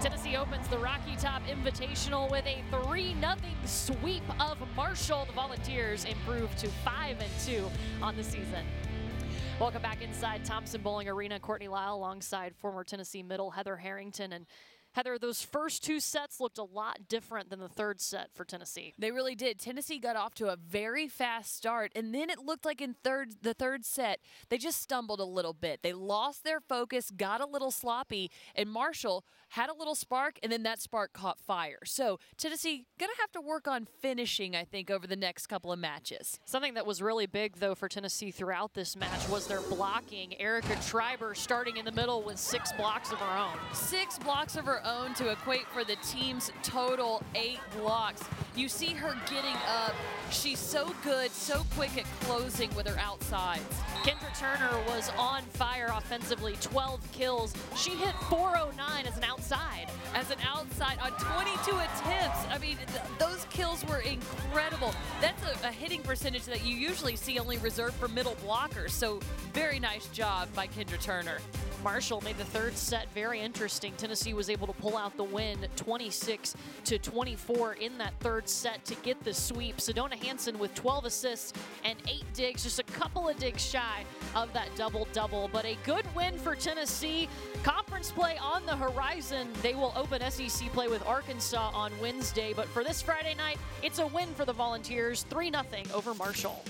Tennessee opens the Rocky Top Invitational with a 3 0 sweep of Marshall. The Volunteers improve to 5 and 2 on the season. Welcome back inside Thompson-Boling Arena. Courtney Lyle alongside former Tennessee middle Heather Harrington and Heather, those first two sets looked a lot different than the third set for Tennessee. They really did. Tennessee got off to a very fast start, and then it looked like in third the third set they just stumbled a little bit. They lost their focus, got a little sloppy, and Marshall had a little spark, and then that spark caught fire. So Tennessee gonna have to work on finishing, I think, over the next couple of matches. Something that was really big though for Tennessee throughout this match was their blocking. Erica Schreiber starting in the middle with six blocks of her own. Six blocks of her own to equate for the team's total eight blocks. You see her getting up. She's so good, so quick at closing with her outsides. Kendra Turner was on fire offensively, 12 kills. She hit 409 as an outside. As an outside on 22 attempts. I mean, th those kills were incredible. That's a, a hitting percentage that you usually see only reserved for middle blockers. So very nice job by Kendra Turner. Marshall made the third set very interesting. Tennessee was able to pull out the win 26 to 24 in that third set to get the sweep. Sedona Hanson with 12 assists and 8 digs, just a couple of digs shy of that double-double. But a good win for Tennessee. Conference play on the horizon. They will open SEC play with Arkansas on Wednesday. But for this Friday night, it's a win for the Volunteers, 3-0 over Marshall.